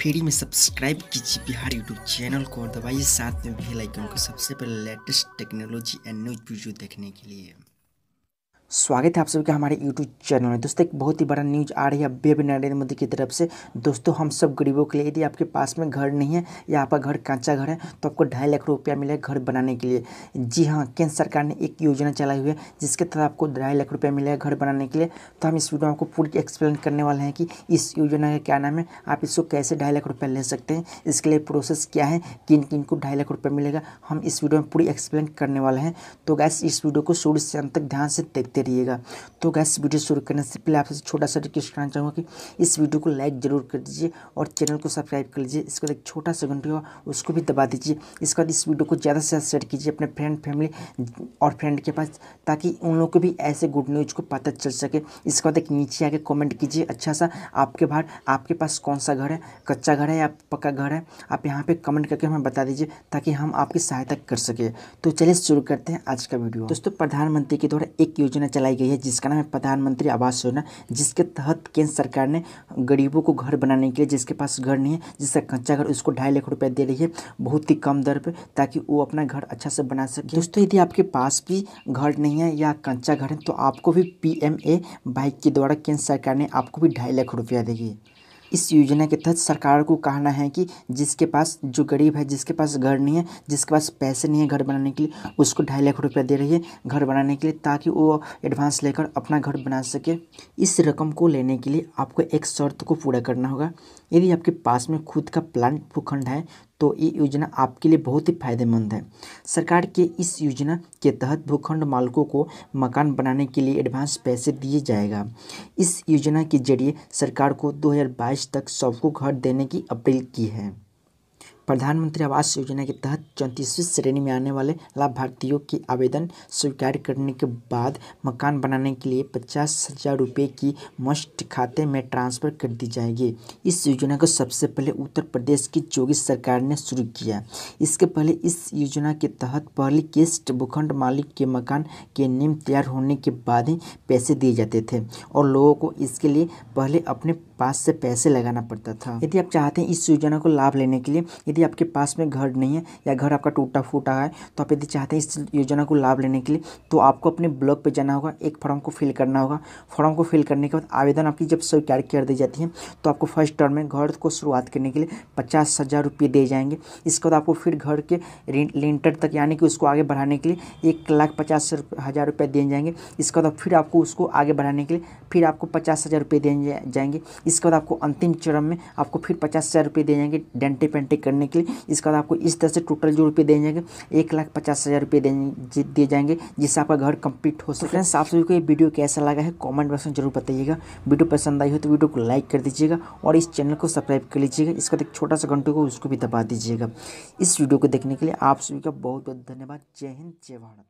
Free में subscribe कीजिए Bihar YouTube channel को और दबाइए साथ में बेल आइकन को सबसे पहले latest technology and news video देखने के लिए। स्वागत है आप सभी का हमारे यूट्यूब चैनल में। दोस्तों, एक बहुत ही बड़ा न्यूज़ आ रही है अभी नरेंद्र मोदी की तरफ़ से। दोस्तों, हम सब गरीबों के लिए, यदि आपके पास में घर नहीं है या आपका घर कांचा घर है तो आपको ढाई लाख रुपया मिलेगा घर बनाने के लिए। जी हाँ केंद्र सरकार ने एक योजना चलाई हुई है, जिसके तहत आपको ढाई लाख रुपया मिलेगा घर बनाने के लिए। तो हम इस वीडियो में आपको पूरी एक्सप्लेन करने वाले हैं कि इस योजना का क्या नाम है। आप इसको कैसे ढाई लाख रुपया ले सकते हैं, इसके लिए प्रोसेस क्या है किन किन को ढाई लाख रुपया मिलेगा, हम इस वीडियो में पूरी एक्सप्लेन करने वाले हैं। तो गैस इस वीडियो को शुरू से अंत तक ध्यान से देखते रहिएगा तो गैस वीडियो शुरू करने से पहले आपसे छोटा सा रिक्वेस्ट करना चाहूँगा कि इस वीडियो को लाइक ज़रूर कर दीजिए और चैनल को सब्सक्राइब कर लीजिए। इसके बाद एक छोटा सा घंटे उसको भी दबा दीजिए। इसके बाद इस वीडियो को ज़्यादा से ज़्यादा शेयर कीजिए अपने फ्रेंड फैमिली और फ्रेंड के पास ताकि उन लोग को भी ऐसे गुड न्यूज़ को पता चल सके। इसके बाद एक नीचे आके कमेंट कीजिए अच्छा सा, आपके बाहर, आपके पास कौन सा घर है? कच्चा घर है या पक्का घर है? आप यहाँ पे कमेंट करके हमें बता दीजिए ताकि हम आपकी सहायता कर सके। तो चलिए शुरू करते हैं आज का वीडियो। दोस्तों, प्रधानमंत्री के द्वारा एक योजना चलाई गई है, जिसका नाम है प्रधानमंत्री आवास योजना, जिसके तहत केंद्र सरकार ने गरीबों को घर बनाने के लिए, जिसके पास घर नहीं है, जिसका कच्चा घर उसको ढाई लाख रुपया दे रही है, बहुत ही कम दर पर ताकि वो अपना घर अच्छा से बना सके। दोस्तों, यदि आपके पास भी घर नहीं है या कच्चा घर है तो आपको भी पी एम ए बाइक के द्वारा केंद्र सरकार ने आपको भी ढाई लाख रुपया देगी। इस योजना के तहत सरकार को कहना है कि जिसके पास जो गरीब है, जिसके पास घर नहीं है, जिसके पास पैसे नहीं है घर बनाने के लिए, उसको ढाई लाख रुपया दे रही है घर बनाने के लिए ताकि वो एडवांस लेकर अपना घर बना सके। इस रकम को लेने के लिए आपको एक शर्त को पूरा करना होगा। यदि आपके पास में खुद का प्लांट भूखंड है तो ये योजना आपके लिए बहुत ही फ़ायदेमंद है। सरकार के इस योजना के तहत भूखंड मालिकों को मकान बनाने के लिए एडवांस पैसे दिए जाएगा। इस योजना के ज़रिए सरकार को 2022 तक सबको घर देने की अपील की है। प्रधानमंत्री आवास योजना के तहत चौंतीसवीं श्रेणी में आने वाले लाभार्थियों के आवेदन स्वीकार करने के बाद मकान बनाने के लिए पचास हज़ार रुपये की मस्ट खाते में ट्रांसफ़र कर दी जाएगी। इस योजना को सबसे पहले उत्तर प्रदेश की योगी सरकार ने शुरू किया। इसके पहले इस योजना के तहत पहली किस्त भूखंड मालिक के मकान के नींव तैयार होने के बाद ही पैसे दिए जाते थे और लोगों को इसके लिए पहले अपने पास से पैसे लगाना पड़ता था। यदि आप चाहते हैं इस योजना को लाभ लेने के लिए, यदि आपके पास में घर नहीं है या घर आपका टूटा फूटा है तो आप यदि चाहते हैं इस योजना को लाभ लेने के लिए तो आपको अपने ब्लॉक पर जाना होगा, एक फॉर्म को फिल करना होगा। फॉर्म को फिल करने के बाद आवेदन आपकी जब स्वीकार कर दी जाती है तो आपको फ़र्स्ट टर्म में घर को शुरुआत करने के लिए पचास हज़ार रुपये दिए जाएँगे। इसके बाद आपको फिर घर के लिंटर तक, यानी कि उसको आगे बढ़ाने के लिए एक लाख पचास हज़ार रुपये दिए जाएँगे। इसके बाद फिर आपको उसको आगे बढ़ाने के लिए, फिर आपको पचास हज़ार रुपये दिए जाएँगे। इसके बाद आपको अंतिम चरण में आपको फिर पचास हज़ार रुपये दिए जाएँगे डेंटे पेंटे करने के लिए। इसके बाद आपको इस तरह से टोटल जो रुपये दिए जाएँगे, एक लाख पचास हज़ार रुपये दिए जाएँगे, जिससे आपका घर कंप्लीट हो सके। फ्रेंड्स, आप सभी को ये वीडियो कैसा लगा है कॉमेंट बॉक्स में ज़रूर बताइएगा। वीडियो पसंद आई हो तो वीडियो को लाइक कर दीजिएगा और इस चैनल को सब्सक्राइब कर लीजिएगा। इसका एक छोटा सा घंटे को उसको भी दबा दीजिएगा। इस वीडियो को देखने के लिए आप सभी का बहुत बहुत धन्यवाद। जय हिंद, जय भारत।